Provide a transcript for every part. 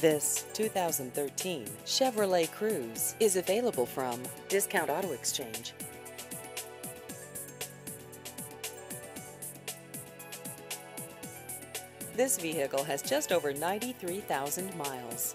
This 2013 Chevrolet Cruze is available from Discount Auto Exchange. This vehicle has just over 93,000 miles.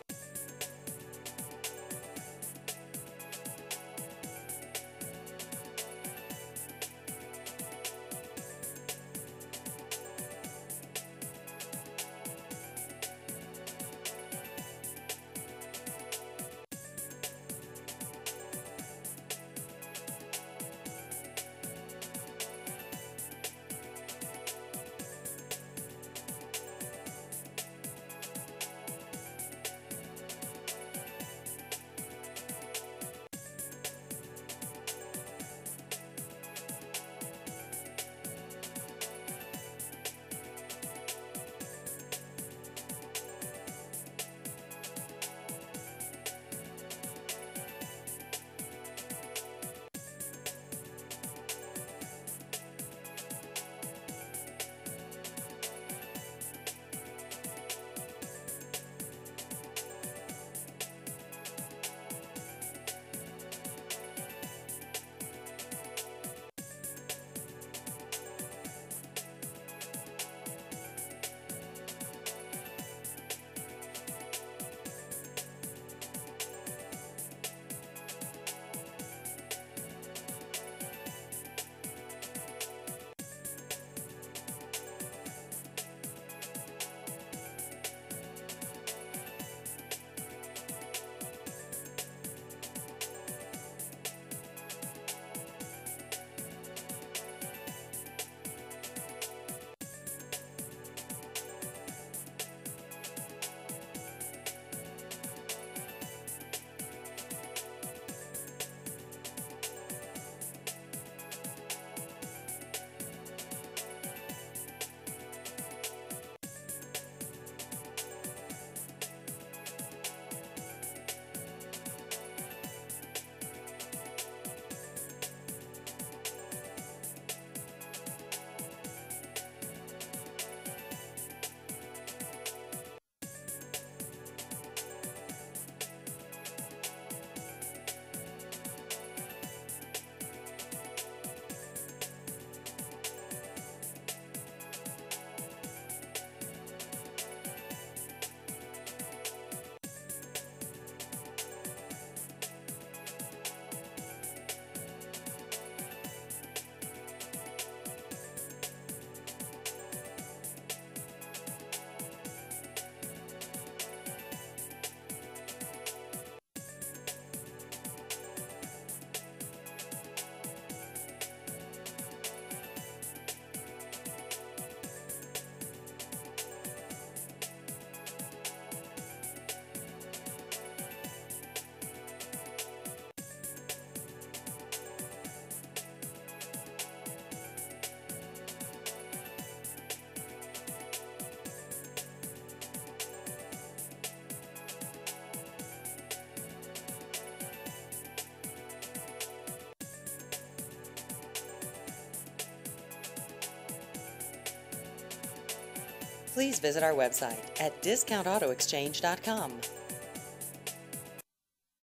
Please visit our website at discountautoexchange.com.